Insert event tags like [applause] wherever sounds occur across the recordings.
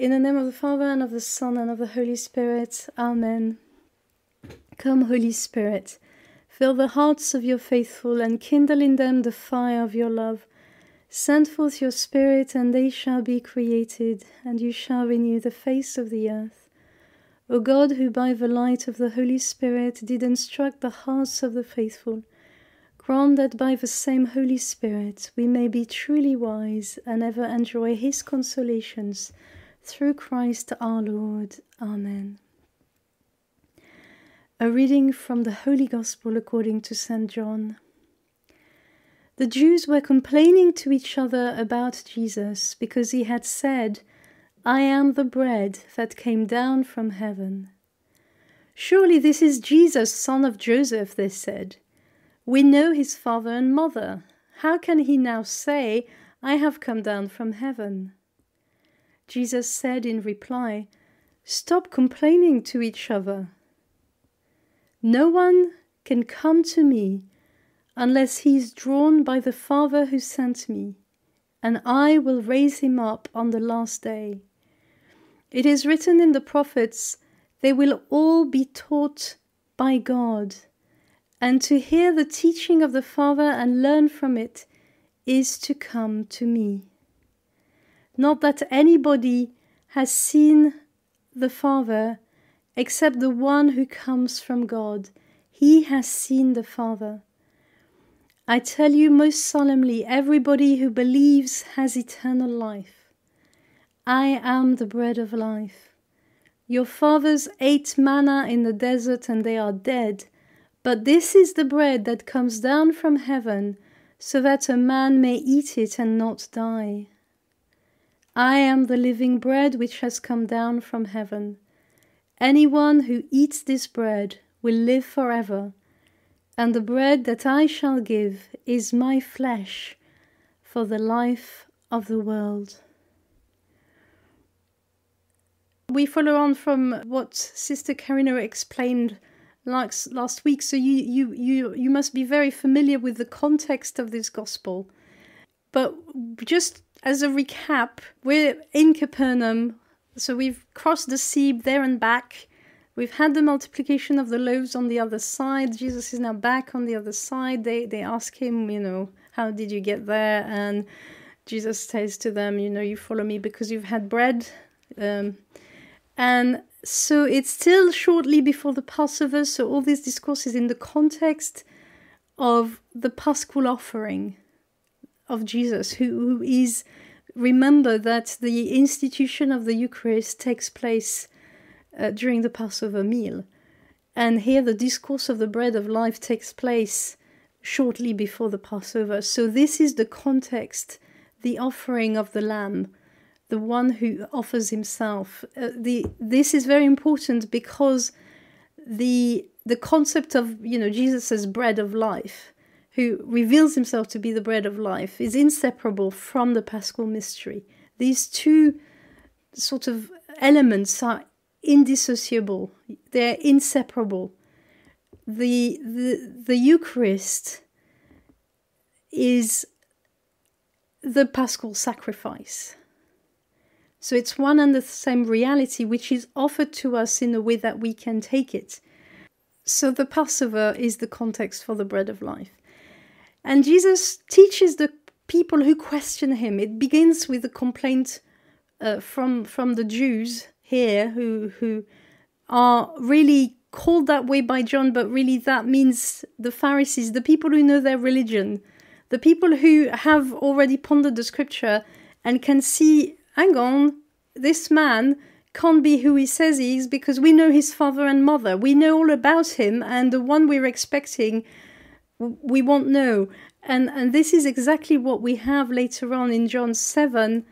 In the name of the Father, and of the Son, and of the Holy Spirit. Amen. Come, Holy Spirit, fill the hearts of your faithful, and kindle in them the fire of your love. Send forth your Spirit, and they shall be created, and you shall renew the face of the earth. O God, who by the light of the Holy Spirit did instruct the hearts of the faithful, grant that by the same Holy Spirit we may be truly wise and ever enjoy his consolations through Christ our Lord. Amen. A reading from the Holy Gospel according to St. John. The Jews were complaining to each other about Jesus because he had said, I am the bread that came down from heaven. Surely this is Jesus, son of Joseph, they said. We know his father and mother. How can he now say, I have come down from heaven? Jesus said in reply, Stop complaining to each other. No one can come to me unless he is drawn by the Father who sent me, and I will raise him up on the last day. It is written in the prophets, They will all be taught by God, and to hear the teaching of the Father and learn from it is to come to me. Not that anybody has seen the Father except the one who comes from God. He has seen the Father. I tell you most solemnly, everybody who believes has eternal life. I am the bread of life. Your fathers ate manna in the desert and they are dead. But this is the bread that comes down from heaven, so that a man may eat it and not die. I am the living bread which has come down from heaven. Anyone who eats this bread will live forever, and the bread that I shall give is my flesh for the life of the world. We follow on from what Sister Karina explained last, week, so you, you, you, you must be very familiar with the context of this gospel. But just as a recap, we're in Capernaum, so we've crossed the sea there and back. We've had the multiplication of the loaves on the other side. Jesus is now back on the other side. They they ask him, you know, how did you get there? And Jesus says to them, you know, you follow me because you've had bread. Um, and so it's still shortly before the Passover. So all these discourses in the context of the Paschal offering of Jesus, who, who is, remember that the institution of the Eucharist takes place uh, during the Passover meal. And here the discourse of the bread of life takes place shortly before the Passover. So this is the context, the offering of the Lamb, the one who offers himself. Uh, the this is very important because the the concept of you know Jesus as bread of life who reveals himself to be the bread of life, is inseparable from the Paschal mystery. These two sort of elements are indissociable, they're inseparable. The, the, the Eucharist is the Paschal sacrifice. So it's one and the same reality which is offered to us in a way that we can take it. So the Passover is the context for the bread of life. And Jesus teaches the people who question him. It begins with a complaint uh, from from the Jews here, who who are really called that way by John, but really that means the Pharisees, the people who know their religion, the people who have already pondered the scripture and can see, hang on, this man can't be who he says he is because we know his father and mother. We know all about him, and the one we're expecting we won't know. And, and this is exactly what we have later on in John 7,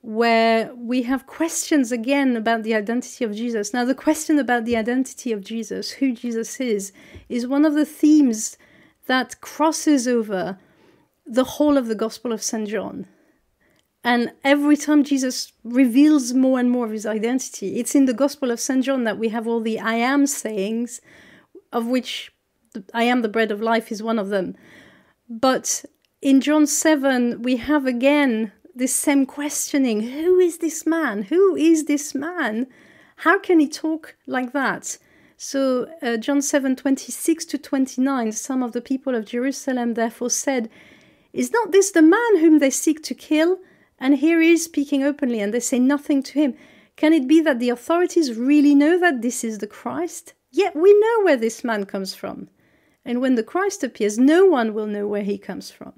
where we have questions again about the identity of Jesus. Now, the question about the identity of Jesus, who Jesus is, is one of the themes that crosses over the whole of the Gospel of St. John. And every time Jesus reveals more and more of his identity, it's in the Gospel of St. John that we have all the I am sayings, of which I am the bread of life is one of them. But in John 7, we have again this same questioning who is this man? Who is this man? How can he talk like that? So, uh, John 7 26 to 29, some of the people of Jerusalem therefore said, Is not this the man whom they seek to kill? And here he is speaking openly, and they say nothing to him. Can it be that the authorities really know that this is the Christ? Yet we know where this man comes from. And when the Christ appears, no one will know where he comes from.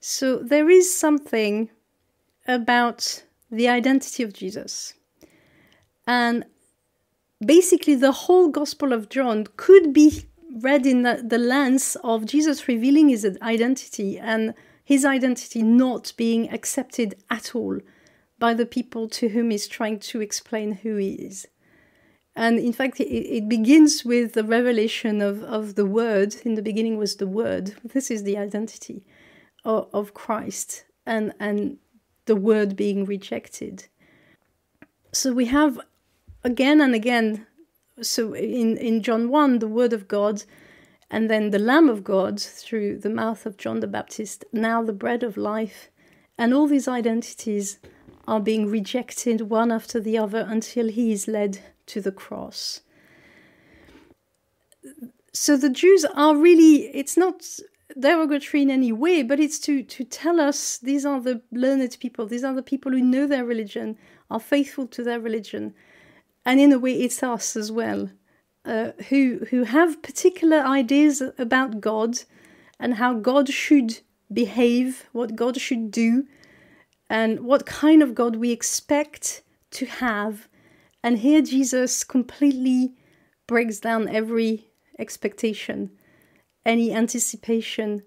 So there is something about the identity of Jesus. And basically, the whole Gospel of John could be read in the, the lens of Jesus revealing his identity and his identity not being accepted at all by the people to whom he's trying to explain who he is. And in fact, it, it, begins with the revelation of, of the Word. In the beginning was the Word. This is the identity of, of Christ and, and the Word being rejected. So we have again and again, so in, in John 1, the Word of God, and then the Lamb of God through the mouth of John the Baptist, now the bread of life. And all these identities are being rejected one after the other until he is led to the cross. So the Jews are really, it's not derogatory in any way, but it's to, to tell us these are the learned people, these are the people who know their religion, are faithful to their religion. And in a way, it's us as well, uh, who, who have particular ideas about God and how God should behave, what God should do, and what kind of God we expect to have and here Jesus completely breaks down every expectation, any anticipation,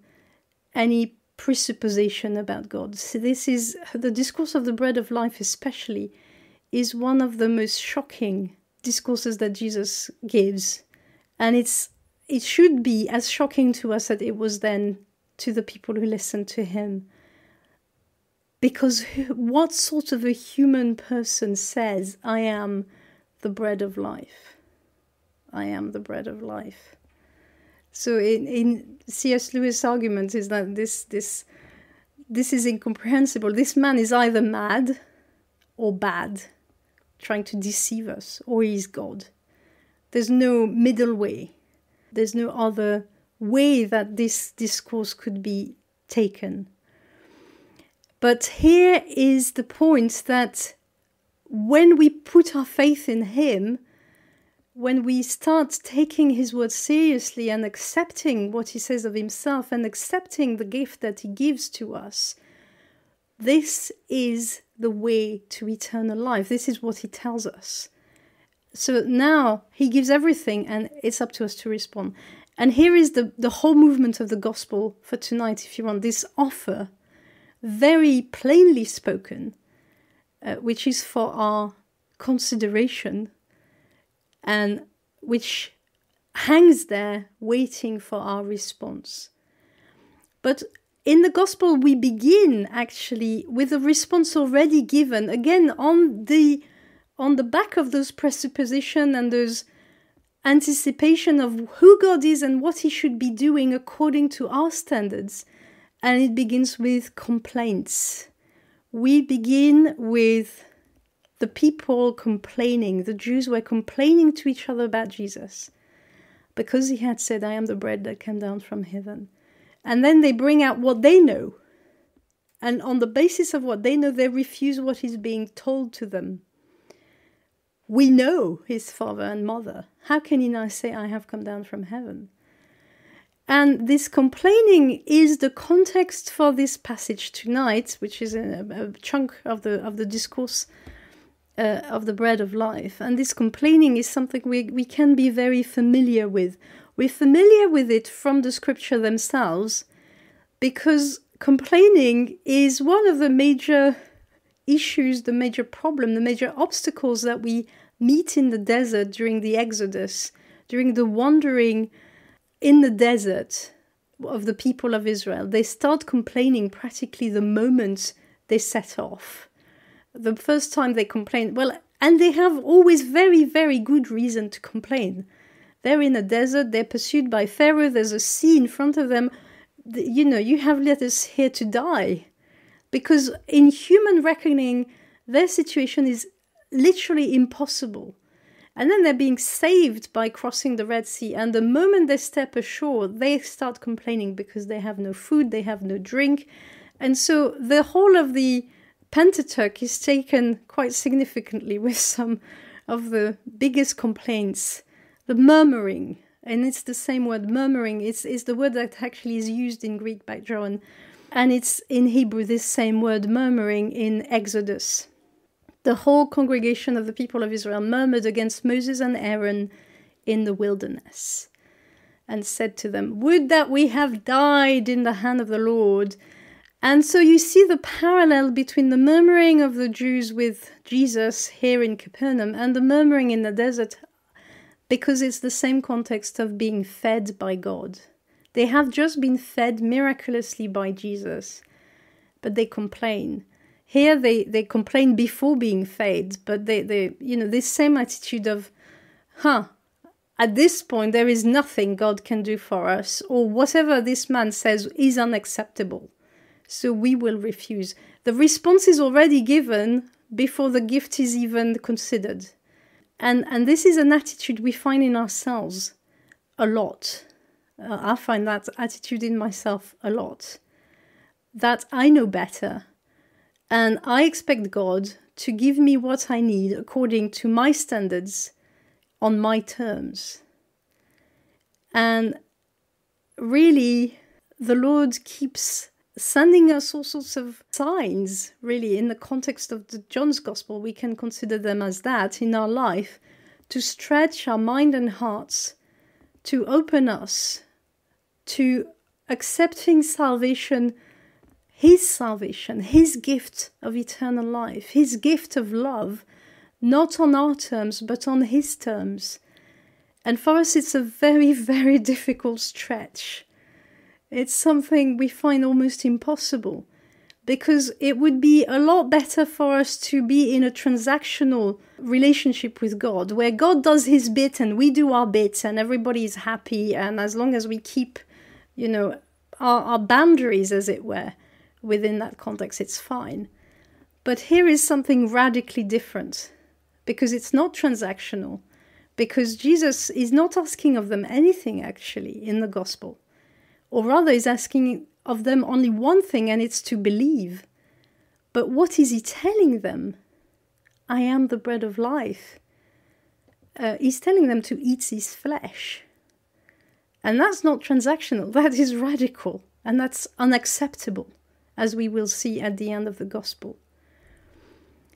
any presupposition about God. So this is the discourse of the bread of life especially is one of the most shocking discourses that Jesus gives. And it's it should be as shocking to us as it was then to the people who listened to him. Because what sort of a human person says, I am the bread of life? I am the bread of life. So in, in C.S. Lewis' argument is that this this this is incomprehensible. This man is either mad or bad, trying to deceive us, or he's God. There's no middle way. There's no other way that this discourse could be taken. But here is the point that when we put our faith in Him, when we start taking His word seriously and accepting what He says of Himself and accepting the gift that He gives to us, this is the way to eternal life. This is what He tells us. So now He gives everything, and it's up to us to respond. And here is the, the whole movement of the gospel for tonight, if you want this offer very plainly spoken, uh, which is for our consideration and which hangs there waiting for our response. But in the gospel, we begin actually with a response already given, again on the on the back of those presupposition and those anticipation of who God is and what He should be doing according to our standards and it begins with complaints. We begin with the people complaining. The Jews were complaining to each other about Jesus because he had said, I am the bread that came down from heaven. And then they bring out what they know. And on the basis of what they know, they refuse what is being told to them. We know his father and mother. How can he now say, I have come down from heaven? And this complaining is the context for this passage tonight, which is a, a chunk of the of the discourse uh, of the bread of life. And this complaining is something we, we can be very familiar with. We're familiar with it from the scripture themselves because complaining is one of the major issues, the major problem, the major obstacles that we meet in the desert during the Exodus, during the wandering in the desert of the people of Israel, they start complaining practically the moment they set off. The first time they complain, well, and they have always very, very good reason to complain. They're in a desert, they're pursued by Pharaoh, there's a sea in front of them. You know, you have let us here to die. because in human reckoning, their situation is literally impossible. And then they're being saved by crossing the Red Sea. And the moment they step ashore, they start complaining because they have no food, they have no drink. And so the whole of the Pentateuch is taken quite significantly [laughs] with some of the biggest complaints. The murmuring, and it's the same word, murmuring, It's, is the word that actually is used in Greek by John. And it's in Hebrew, this same word, murmuring, in Exodus. The whole congregation of the people of Israel murmured against Moses and Aaron in the wilderness and said to them, Would that we have died in the hand of the Lord. And so you see the parallel between the murmuring of the Jews with Jesus here in Capernaum and the murmuring in the desert because it's the same context of being fed by God. They have just been fed miraculously by Jesus, but they complain. Here they, they complain before being fed, but they, they, you know, this same attitude of, huh, at this point there is nothing God can do for us, or whatever this man says is unacceptable. So we will refuse. The response is already given before the gift is even considered. And, and this is an attitude we find in ourselves a lot. Uh, I find that attitude in myself a lot. That I know better and I expect God to give me what I need according to my standards on my terms. And really, the Lord keeps sending us all sorts of signs, really, in the context of the John's Gospel. We can consider them as that in our life to stretch our mind and hearts, to open us to accepting salvation his salvation, His gift of eternal life, His gift of love, not on our terms, but on His terms. And for us, it's a very, [laughs] very difficult stretch. It's something we find almost impossible because it would be a lot better for us to be in a transactional relationship with God where God does his bit and we do our bit and everybody is happy. And as long as we keep, you know, our, our boundaries, as it were, within that context, it's fine. But here is something radically different because it's not transactional, because Jesus is not asking of them anything actually in the gospel, or rather, is asking of them only one thing, and it's to believe. But what is he telling them? I am the bread of life. Uh, he's telling them to eat his flesh. And that's not transactional, [laughs] that is radical, and that's unacceptable as we will see at the end of the gospel.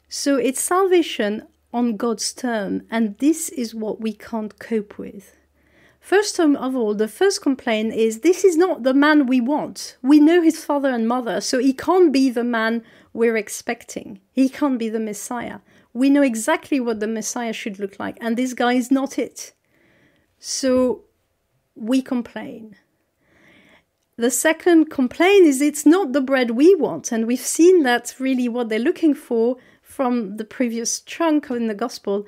So it's salvation on God's term, and this is what we can't cope with. First of all, the first complaint is this is not the man we want. We know his father and mother, so he can't be the man we're expecting. He can't be the Messiah. We know exactly what the Messiah should look like, and this guy is not it. So we complain. The second complaint is it's not the bread we want. And we've seen that really what they're looking for from the previous chunk in the gospel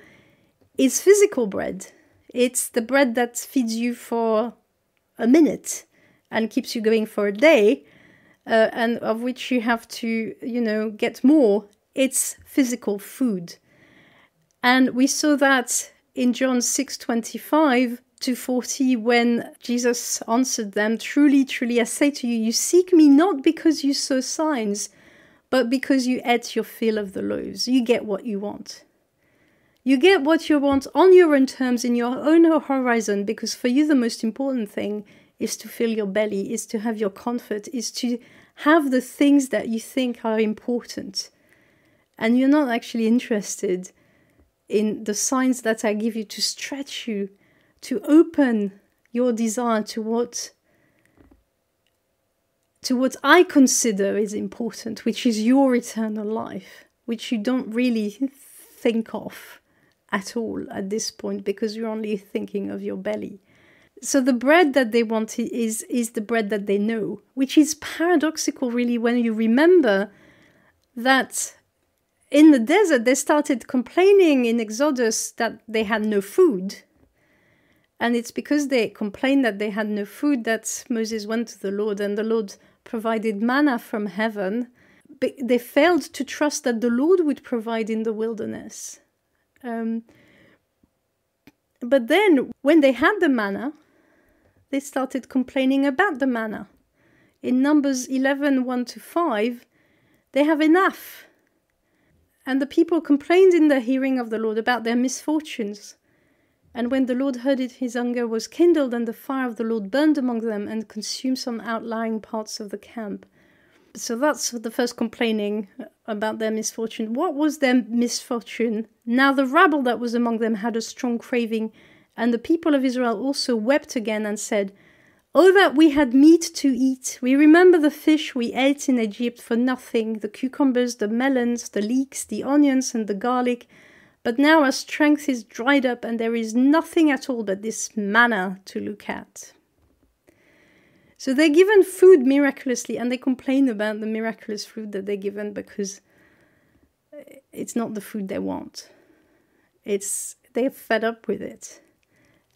is physical bread. It's the bread that feeds you for a minute and keeps you going for a day, uh, and of which you have to, you know, get more. It's physical food. And we saw that in John 6:25 to 40 when Jesus answered them, Truly, truly, I say to you, you seek me not because you saw signs, but because you ate your fill of the loaves. You get what you want. You get what you want on your own terms in your own horizon because for you the most important thing is to fill your belly, is to have your comfort, is to have the things that you think are important. And you're not actually interested in the signs that I give you to stretch you to open your desire to what to what I consider is important, which is your eternal life, which you don't really think of at all at this point because you're only thinking of your belly. So the bread that they want is is the bread that they know, which is paradoxical really when you remember that in the desert they started complaining in Exodus that they had no food and it's because they complained that they had no food that Moses went to the Lord, and the Lord provided manna from heaven But they failed to trust that the Lord would provide in the wilderness. Um, but then, when they had the manna, they started complaining about the manna. In Numbers 11 1 to 5, they have enough. And the people complained in the hearing of the Lord about their misfortunes. And when the Lord heard it, his anger was kindled, and the fire of the Lord burned among them and consumed some outlying parts of the camp. So that's the first complaining about their misfortune. What was their misfortune? Now the rabble that was among them had a strong craving, and the people of Israel also wept again and said, Oh, that we had meat to eat! We remember the fish we ate in Egypt for nothing, the cucumbers, the melons, the leeks, the onions, and the garlic. But now our strength is dried up, and there is nothing at all but this manna to look at. So they're given food miraculously, and they complain about the miraculous food that they're given because it's not the food they want. It's they're fed up with it.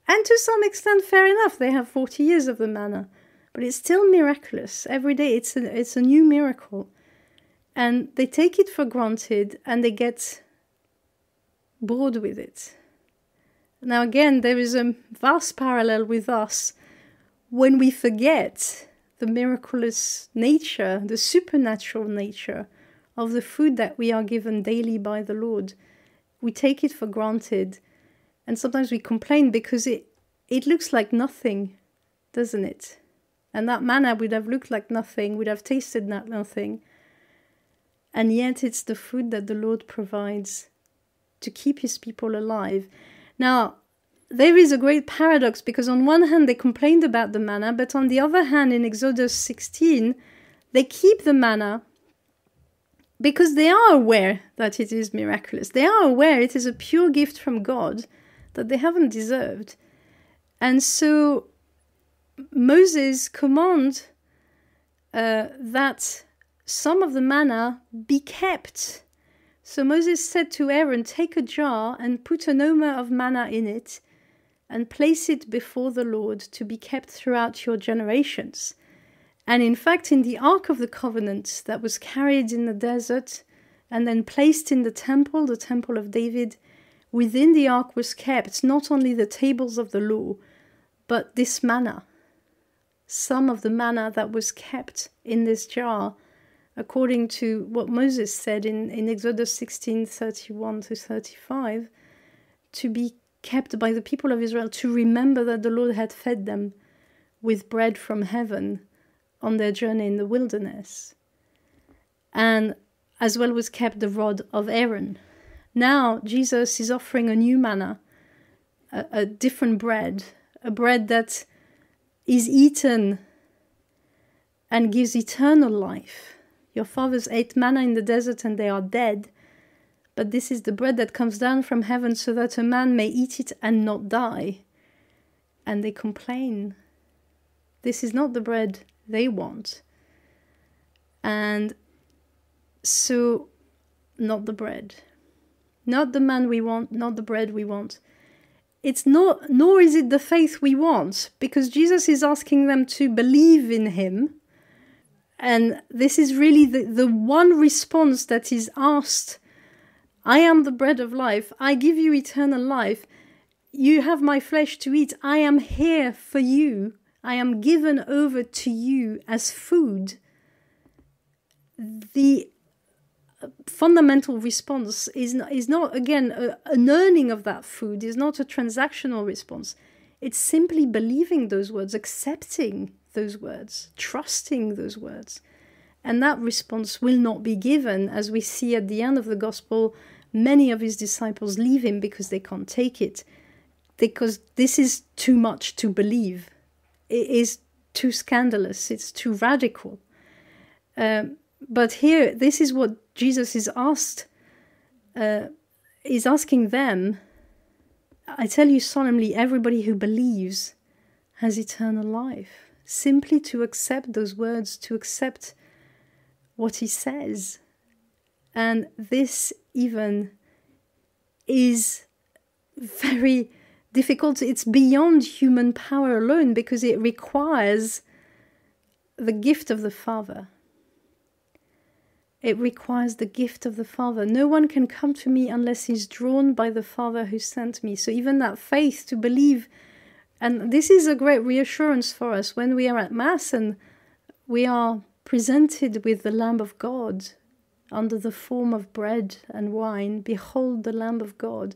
And to some extent, fair enough, they have 40 years of the manna, but it's still miraculous. Every day it's a, it's a new miracle. And they take it for granted and they get bored with it. Now, again, there is a vast parallel with us when we forget the miraculous nature, the supernatural nature of the food that we are given daily by the Lord. We take it for granted and sometimes we complain because it it looks like nothing, doesn't it? And that manna would have looked like nothing, would have tasted like nothing. And yet it's the food that the Lord provides to keep his people alive. Now, there is a great paradox because on one hand they complained about the manna, but on the other hand, in Exodus 16, they keep the manna because they are aware that it is miraculous. They are aware it is a pure gift from God that they haven't deserved. And so Moses command uh, that some of the manna be kept. So Moses said to Aaron, Take a jar and put an omer of manna in it, and place it before the Lord to be kept throughout your generations. And in fact, in the Ark of the Covenant that was carried in the desert and then placed in the temple, the temple of David, Within the ark was kept not only the tables of the law, but this manna. Some of the manna that was kept in this jar, according to what Moses said in, in Exodus 16 31 to 35, to be kept by the people of Israel to remember that the Lord had fed them with bread from heaven on their journey in the wilderness. And as well was kept the rod of Aaron now Jesus is offering a new manna, a, a different bread, a bread that is eaten and gives eternal life. Your fathers ate manna in the desert and they are dead. But this is the bread that comes down from heaven so that a man may eat it and not die. And they complain. This is not the bread they want. And so, not the bread not the man we want, not the bread we want. It's not, nor is it the faith we want, because Jesus is asking them to believe in him. And this is really the, the one response that is asked I am the bread of life, I give you eternal life. You have my flesh to eat. I am here for you. I am given over to you as food. The uh, fundamental response is not, is not again a, an earning of that food is not a transactional response it's simply believing those words accepting those words trusting those words. And that response will not be given as we see at the end of the gospel many of his disciples leave him because they can't take it because this is too much to believe. It is too scandalous. It's too radical. Um, but here this is what Jesus is asked, uh, is asking them, I tell you solemnly, everybody who believes has eternal life. Simply to accept those words, to accept what he says. And this even is very difficult. It's beyond human power alone because it requires the gift of the Father. it requires the gift of the Father. No one can come to me unless he's drawn by the Father who sent me. So, even that faith to believe, and this is a great reassurance for us when we are at Mass and we are presented with the Lamb of God under the form of bread and wine. Behold the Lamb of God.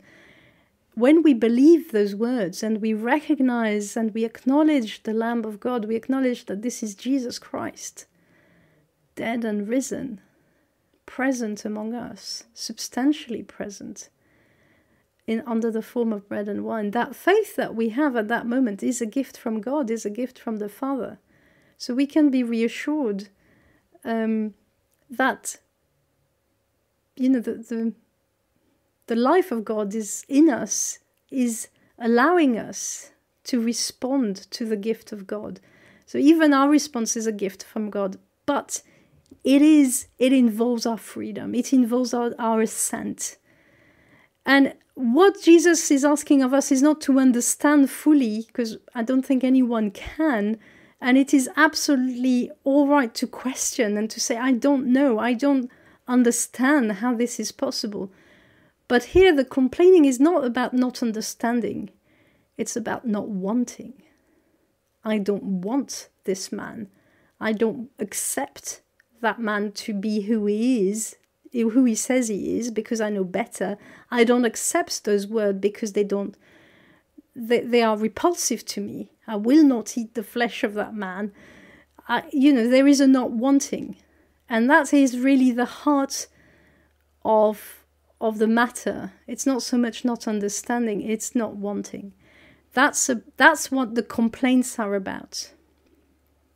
When we believe those words and we recognize and we acknowledge the Lamb of God, we acknowledge that this is Jesus Christ, dead and risen present among us, substantially present in under the form of bread and wine. That faith that we have at that moment is a gift from God, is a gift from the Father. So we can be reassured um, that you know the, the the life of God is in us, is allowing us to respond to the gift of God. So even our response is a gift from God, but it is it involves our freedom it involves our, our assent and what jesus is asking of us is not to understand fully because i don't think anyone can and it is absolutely all right to question and to say i don't know. I don't understand how this is possible. But here the complaining is not about not understanding. It's about not wanting. I don't want this man. I don't accept that man to be who he is, who he says he is, because I know better. I don't accept those words because they don't, they, they are repulsive to me. I will not eat the flesh of that man. I, you know, there is a not wanting. And that is really the heart of of the matter. It's not so much not understanding, it's not wanting. That's a, that's what the complaints are about.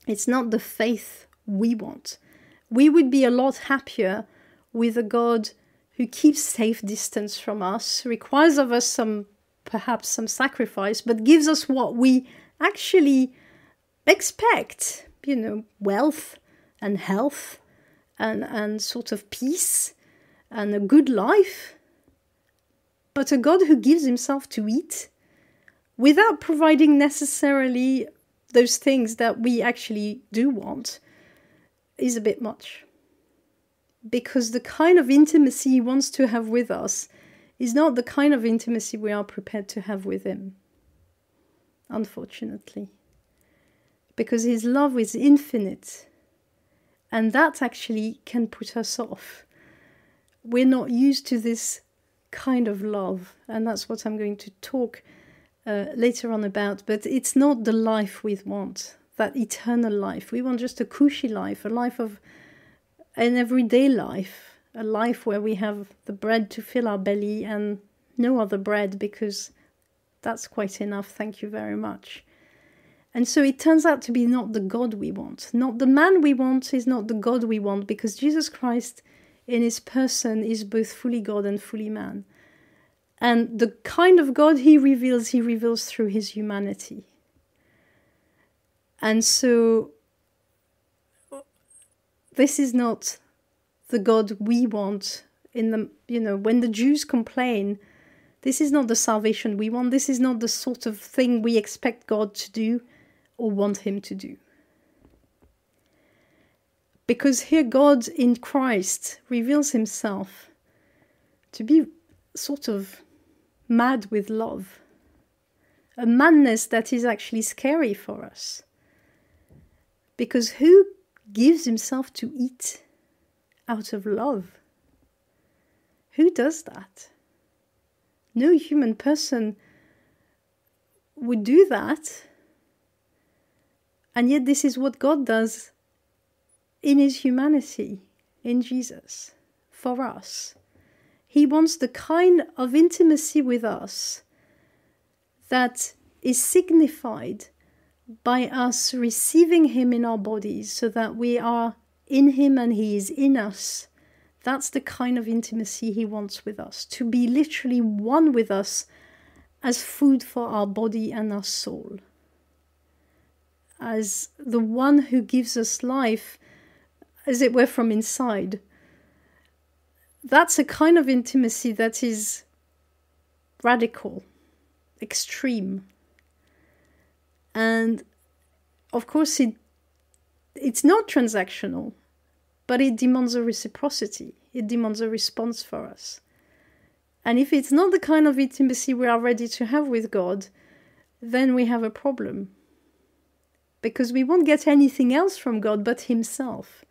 It's not the faith we want we would be a lot happier with a God who keeps safe distance from us, requires of us some perhaps some sacrifice, but gives us what we actually expect, you know, wealth and health and, and sort of peace and a good life. But a God who gives himself to eat without providing necessarily those things that we actually do want is a bit much. Because the kind of intimacy he wants to have with us is not the kind of intimacy we are prepared to have with him. Unfortunately. Because his love is infinite. And that actually can put us off. We're not used to this kind of love. And that's what I'm going to talk uh, later on about. But it's not the life we want that eternal life. We want just a cushy life, a life of an everyday life, a life where we have the bread to fill our belly and no other bread because that's quite enough. Thank you very much. And so it turns out to be not the God we want. Not the man we want is not the God we want because Jesus Christ in his person is both fully God and fully man. And the kind of God he reveals, he reveals through his humanity. And so this is not the God we want in the you know when the Jews complain this is not the salvation we want. This is not the sort of thing we expect God to do or want him to do. Because here God in Christ reveals himself to be sort of mad with love a madness that is actually scary for us. Because who gives himself to eat out of love? Who does that? No human person would do that. And yet, this is what God does in his humanity, in Jesus, for us. He wants the kind of intimacy with us that is signified by us receiving Him in our bodies so that we are in Him and He is in us. That's the kind of intimacy He wants with us to be literally one with us as food for our body and our soul, as the one who gives us life, as it were, from inside. That's a kind of intimacy that is radical, extreme, and of course, it, it's not transactional. but it demands a reciprocity, it demands a response for us. And if it's not the kind of intimacy we are ready to have with God, then we have a problem. Because we won't get anything else from God but Himself.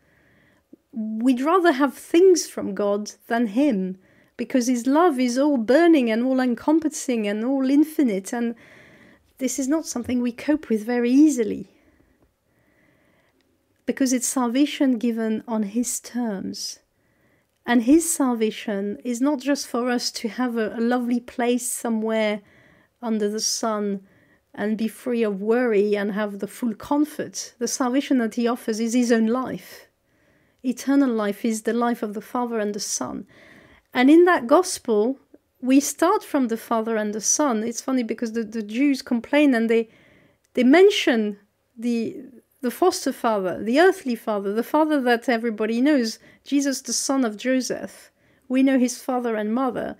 We'd rather have things from God than Him, because His love is all burning and all encompassing and all infinite, and this is not something we cope with very easily. Because it's salvation given on His terms. And His salvation is not just for us to have a, a lovely place somewhere under the sun and be free of worry and have the full comfort. The salvation that He offers is His own life. Eternal life is the life of the Father and the Son. And in that gospel, we start from the Father and the Son. It's funny because the, the Jews complain and they they mention the the foster father, the earthly father, the father that everybody knows, Jesus, the son of Joseph. We know his father and mother.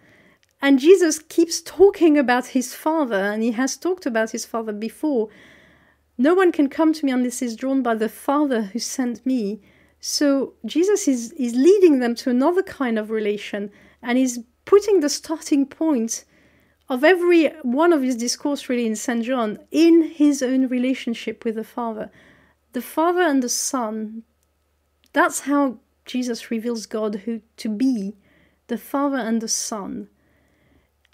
And Jesus keeps talking about his father, and he has talked about his father before. No one can come to me unless he's drawn by the Father who sent me. So Jesus is, is leading them to another kind of relation, and is putting the starting point of every one of his discourse really in St. John in his own relationship with the Father. The Father and the Son, that's how Jesus reveals God who to be, the Father and the Son.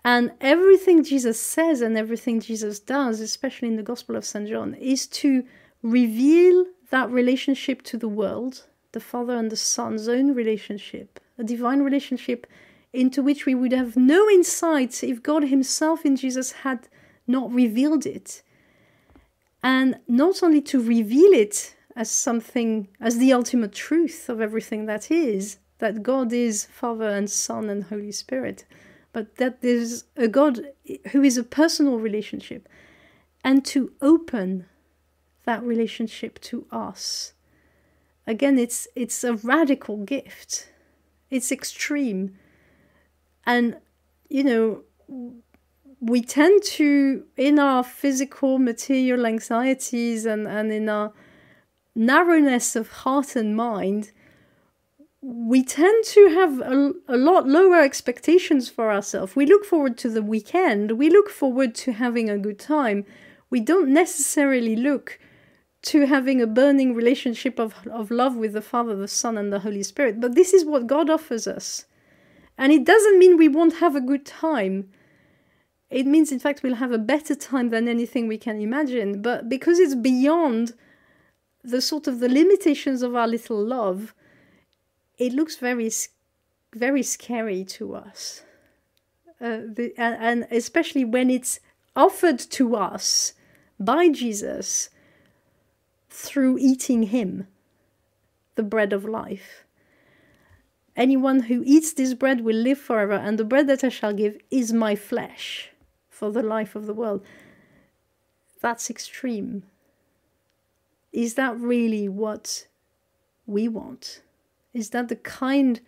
And everything Jesus says and everything Jesus does, especially in the Gospel of St. John, is to reveal that relationship to the world, the Father and the Son's own relationship, a divine relationship into which we would have no insight if God Himself in Jesus had not revealed it. And not only to reveal it as something, as the ultimate truth of everything that is, that God is Father and Son and Holy Spirit, but that there's a God who is a personal relationship, and to open that relationship to us. Again, it's it's a radical gift. It's extreme and, you know, we tend to, in our physical, material anxieties and, and in our narrowness of heart and mind, we tend to have a, a lot lower expectations for ourselves. We look forward to the weekend, we look forward to having a good time. We don't necessarily look to having a burning relationship of, of love with the Father, the Son, and the Holy Spirit. But this is what God offers us. And it doesn't mean we won't have a good time. It means, in fact, we'll have a better time than anything we can imagine. But because it's beyond the sort of the limitations of our little love, it looks very, very scary to us. Uh, the, and, and especially when it's offered to us by Jesus through eating Him, the bread of life. Anyone who eats this bread will live forever, and the bread that I shall give is my flesh for the life of the world. That's extreme. Is that really what we want? Is that the kind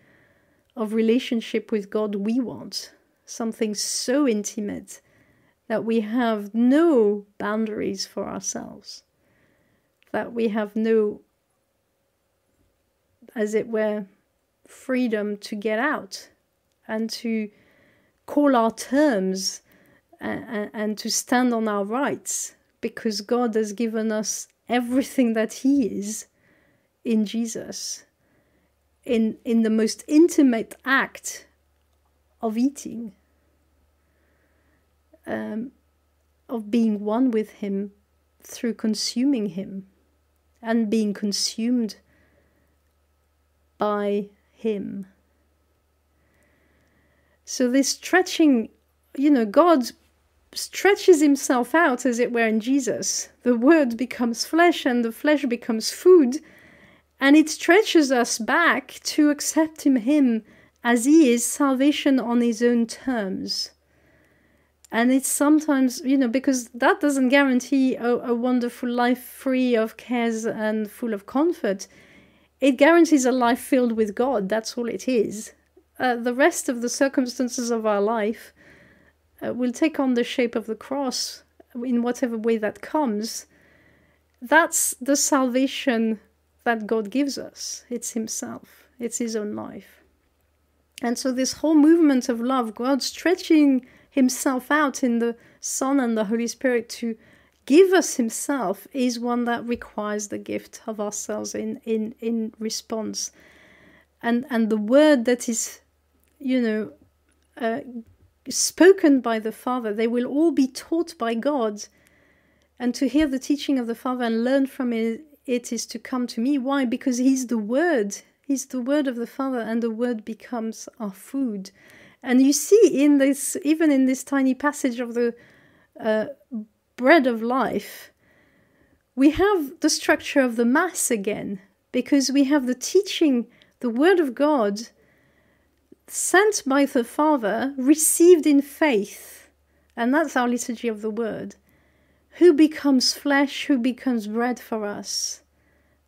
of relationship with God we want? Something so intimate that we have no boundaries for ourselves, that we have no, as it were, freedom to get out and to call our terms and, and, to stand on our rights because God has given us everything that He is in Jesus, in, in the most intimate act of eating, um, of being one with Him through consuming Him and being consumed by him. So, this stretching, you know, God stretches himself out, as it were, in Jesus. The Word becomes flesh, and the flesh becomes food, and it stretches us back to accept Him, Him as He is, salvation on His own terms. And it's sometimes, you know, because that doesn't guarantee a, a wonderful life free of cares and full of comfort it guarantees a life filled with God. That's all it is. Uh, the rest of the circumstances of our life uh, will take on the shape of the cross in whatever way that comes. That's the salvation that God gives us. It's Himself, it's His own life. And so, this whole movement of love, God stretching Himself out in the Son and the Holy Spirit to give us Himself, is one that requires the gift of ourselves in, in, in response. And, and the word that is, you know, uh, spoken by the Father, they will all be taught by God. And to hear the teaching of the Father and learn from it, it is to come to me. Why? Because He's the Word. He's the Word of the Father, and the Word becomes our food. And you see in this, even in this tiny passage of the uh, bread of life, we have the structure of the Mass again, because we have the teaching, the Word of God, sent by the Father, received in faith. And that's our liturgy of the Word who becomes flesh, who becomes bread for us,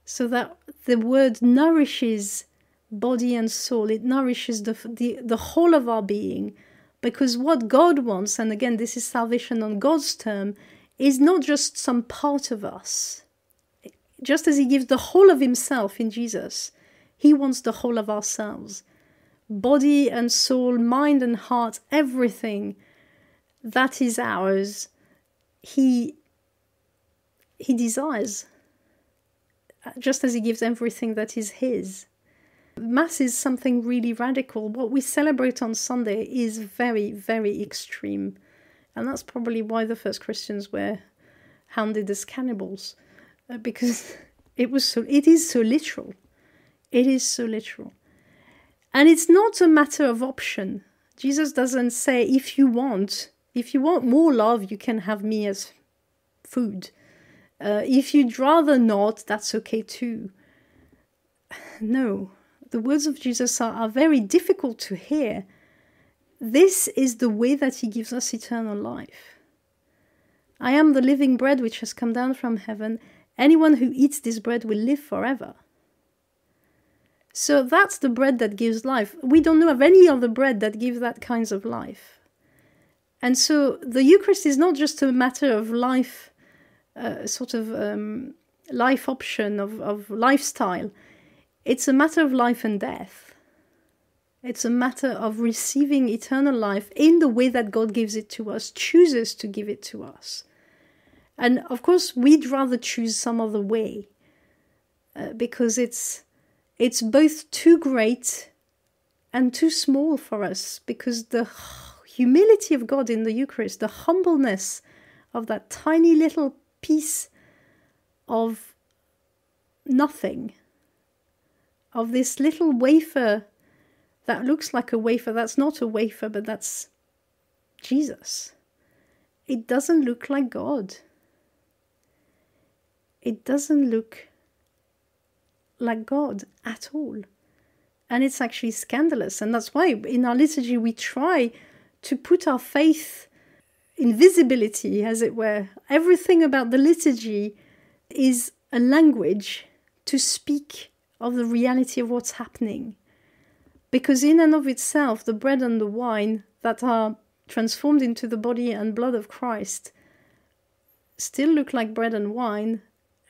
so that the word nourishes body and soul, it nourishes the, the, the whole of our being. Because what God wants, and again, this is salvation on God's term, is not just some part of us. Just as He gives the whole of Himself in Jesus, He wants the whole of ourselves body and soul, mind and heart, everything that is ours. He he desires, just as he gives everything that is his. Mass is something really radical. What we celebrate on Sunday is very, very extreme. And that's probably why the first Christians were hounded as cannibals, uh, because [laughs] it was so it is so literal. It is so literal. And it's not a matter of option. Jesus doesn't say if you want, if you want more love, you can have me as food. Uh, if you'd rather not, that's okay too. [sighs] No, the words of Jesus are, are very difficult to hear. This is the way that he gives us eternal life. I am the living bread which has come down from heaven. Anyone who eats this bread will live forever. So that's the bread that gives life. We don't know of any other bread that gives that kinds of life. And so the Eucharist is not just a matter of life uh, sort of um, life option of, of lifestyle. It's a matter of life and death. It's a matter of receiving eternal life in the way that God gives it to us, chooses to give it to us. And of course, we'd rather choose some other way uh, because it's it's both too great and too small for us because the humility of God in the Eucharist, the humbleness of that tiny little piece of nothing, of this little wafer that looks like a wafer, that's not a wafer, but that's Jesus. It doesn't look like God. It doesn't look like God at all. And it's actually scandalous. And that's why in our liturgy we try to put our faith invisibility, as it were. Everything about the liturgy is a language to speak of the reality of what's happening. Because, in and of itself, the bread and the wine that are transformed into the body and blood of Christ still look like bread and wine,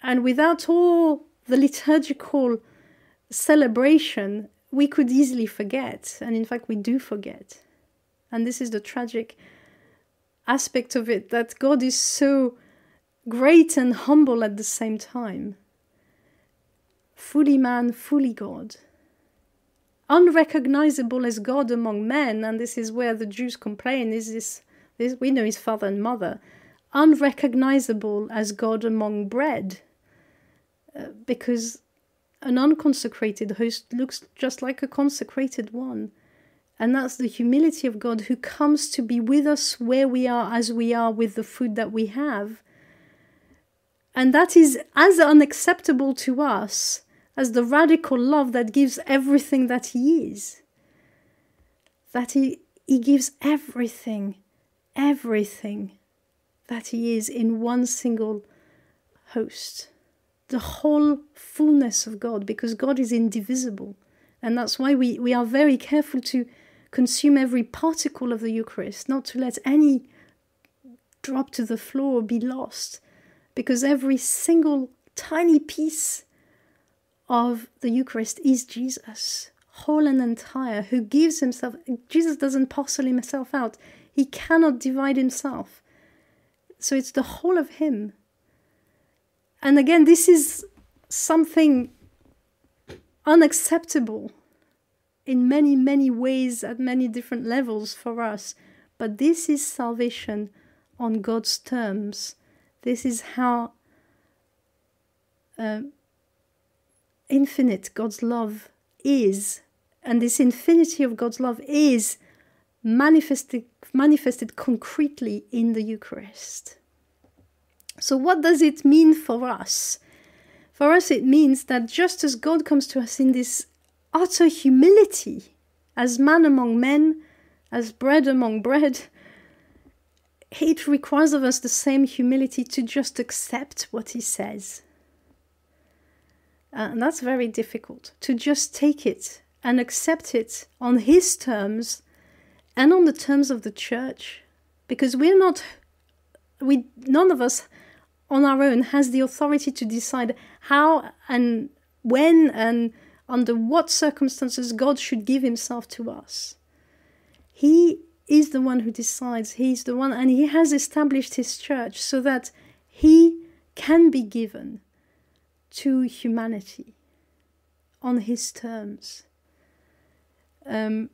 and without all the liturgical celebration, we could easily forget, and in fact, we do forget. And this is the tragic aspect of it that God is so great and humble at the same time. Fully man, fully God. Unrecognizable as God among men, and this is where the Jews complain, is this, this we know his father and mother, unrecognizable as God among bread. Uh, because an unconsecrated host looks just like a consecrated one. And that's the humility of God who comes to be with us where we are as we are with the food that we have. And that is as unacceptable to us as the radical love that gives everything that He is. That He, he gives everything, everything that He is in one single host. The whole fullness of God, because God is indivisible. And that's why we, we are very careful to consume every particle of the Eucharist, not to let any drop to the floor be lost, because every single tiny piece of the Eucharist is Jesus, whole and entire, who gives himself. Jesus doesn't parcel himself out, he cannot divide himself. So it's the whole of him. And again, this is something unacceptable in many, many ways at many different levels for us. But this is salvation on God's terms. This is how uh, infinite God's love is. And this infinity of God's love is manifested, manifested concretely in the Eucharist. So, what does it mean for us? For us, it means that just as God comes to us in this utter humility, as man among men, as bread among bread, it requires of us the same humility to just accept what he says. Uh, and that's very difficult to just take it and accept it on his terms and on the terms of the church because we're not we none of us on our own has the authority to decide how and when and under what circumstances God should give himself to us. He is the one who decides. He's the one, and he has established his church so that he can be given to humanity on his terms. Um,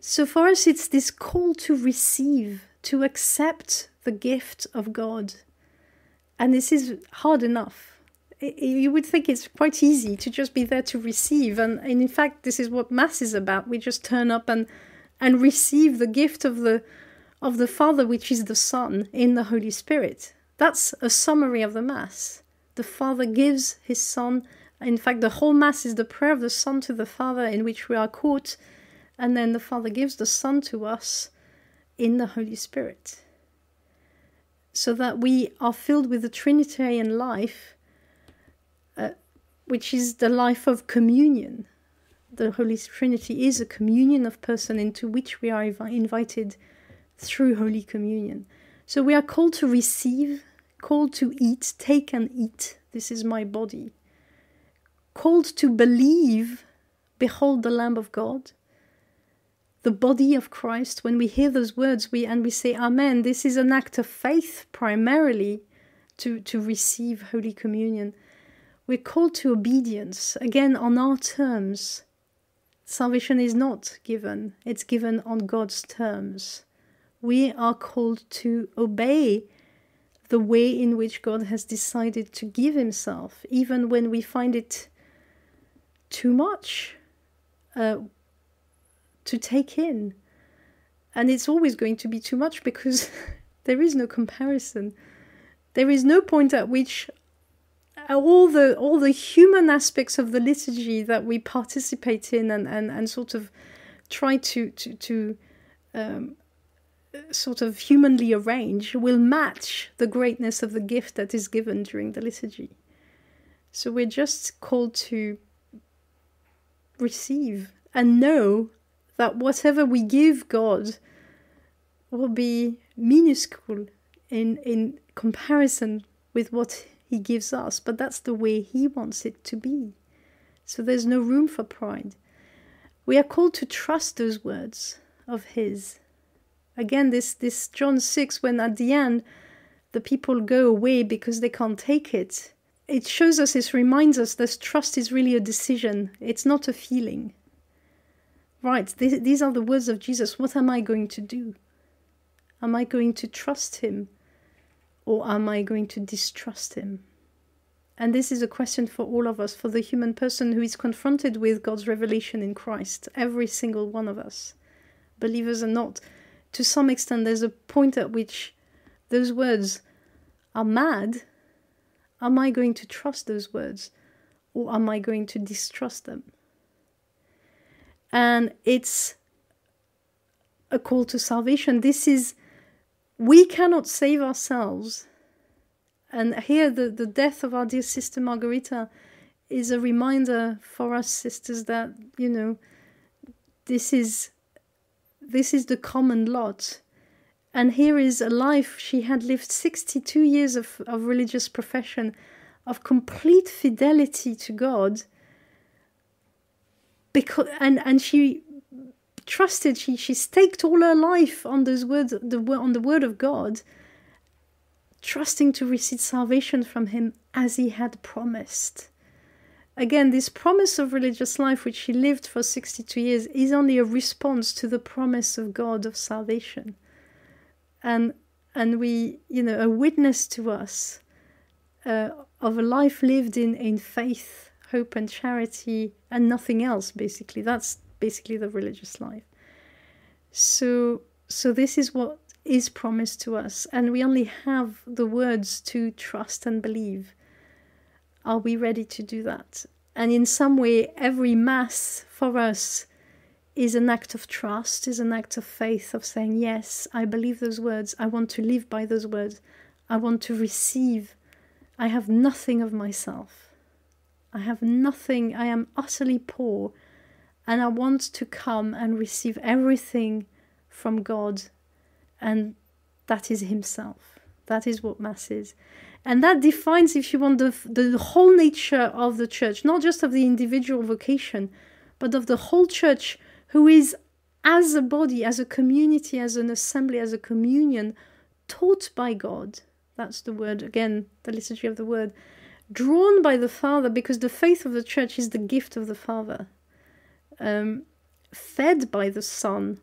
so for us, it's this call to receive, to accept the gift of God. And this is hard enough you would think it's quite easy to just be there to receive and, and in fact this is what mass is about we just turn up and and receive the gift of the of the father which is the son in the holy spirit that's a summary of the mass the father gives his son in fact the whole mass is the prayer of the son to the father in which we are caught and then the father gives the son to us in the holy spirit so that we are filled with the trinitarian life uh, which is the life of communion. The Holy Trinity is a communion of person into which we are invited through Holy Communion. So we are called to receive, called to eat, take and eat. This is my body. Called to believe, behold the Lamb of God. The body of Christ. When we hear those words, we and we say Amen. This is an act of faith primarily to, to receive Holy Communion. We're called to obedience, again on our terms. Salvation is not given, it's given on God's terms. We are called to obey the way in which God has decided to give Himself, even when we find it too much uh, to take in. And it's always going to be too much because [laughs] there is no comparison. There is no point at which all the all the human aspects of the liturgy that we participate in and and, and sort of try to to, to um, sort of humanly arrange will match the greatness of the gift that is given during the liturgy. So we're just called to receive and know that whatever we give God will be minuscule in in comparison with what he gives us, but that's the way He wants it to be. So there's no room for pride. We are called to trust those words of His. Again, this, this John 6, when at the end the people go away because they can't take it, it shows us, it reminds us that trust is really a decision, it's not a feeling. Right, th- these are the words of Jesus. What am I going to do? Am I going to trust Him? or am I going to distrust him? And this is a question for all of us, for the human person who is confronted with God's revelation in Christ, every single one of us, believers or not. To some extent, there's a point at which those words are mad. Am I going to trust those words or am I going to distrust them? And it's a call to salvation. This is we cannot save ourselves. And here, the, the death of our dear sister Margarita is a reminder for us sisters that, you know, this is this is the common lot. And here is a life she had lived 62 years of, of religious profession, of complete fidelity to God, because and and she trusted she she staked all her life on those words the on the word of God trusting to receive salvation from him as he had promised again this promise of religious life which he lived for 62 years is only a response to the promise of God of salvation and and we you know a witness to us uh, of a life lived in in faith hope and charity and nothing else basically that's basically the religious life. So, so this is what is promised to us, and we only have the words to trust and believe. Are we ready to do that? And in some way, every Mass for us is an act of trust, is an act of faith, of saying, Yes, I believe those words. I want to live by those words. I want to receive. I have nothing of myself. I have nothing. I am utterly poor and I want to come and receive everything from God, and that is Himself. That is what Mass is. And that defines, if you want, the, the whole nature of the church, not just of the individual vocation, but of the whole church, who is, as a body, as a community, as an assembly, as a communion, taught by God. That's the word, again, the liturgy of the word. Drawn by the Father, because the faith of the church is the gift of the Father um, fed by the Son,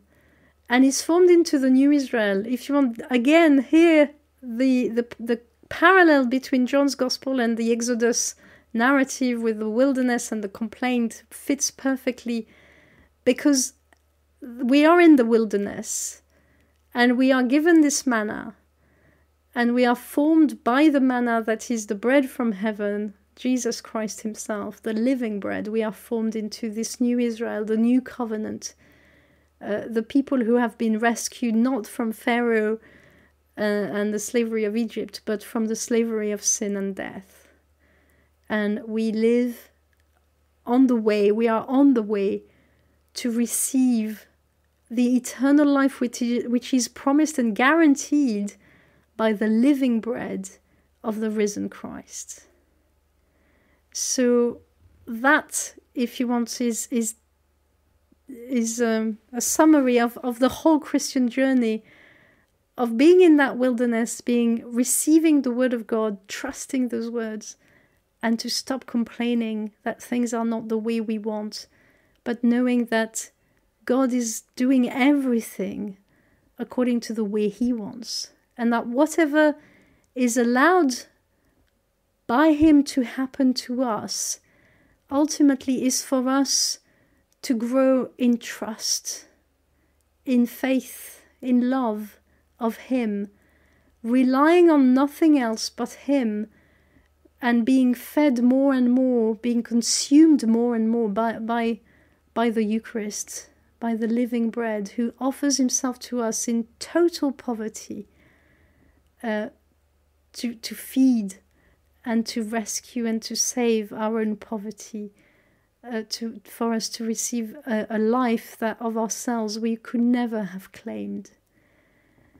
and is formed into the new Israel. If you want, again, here the the the parallel between John's Gospel and the Exodus narrative with the wilderness and the complaint fits perfectly because we are in the wilderness and we are given this manna and we are formed by the manna that is the bread from heaven Jesus Christ Himself, the living bread, we are formed into this new Israel, the new covenant, uh, the people who have been rescued not from Pharaoh uh, and the slavery of Egypt, but from the slavery of sin and death. And we live on the way, we are on the way to receive the eternal life which is, which is promised and guaranteed by the living bread of the risen Christ. So that, if you want, is is is um, a summary of, of the whole Christian journey of being in that wilderness, being receiving the word of God, trusting those words, and to stop complaining that things are not the way we want, but knowing that God is doing everything according to the way He wants, and that whatever is allowed by Him to happen to us ultimately is for us to grow in trust, in faith, in love of Him, relying on nothing else but Him, and being fed more and more, being consumed more and more by, by, by the Eucharist, by the living bread, who offers Himself to us in total poverty uh, to, to feed and to rescue and to save our own poverty, uh, to, for us to receive a, a life that of ourselves we could never have claimed.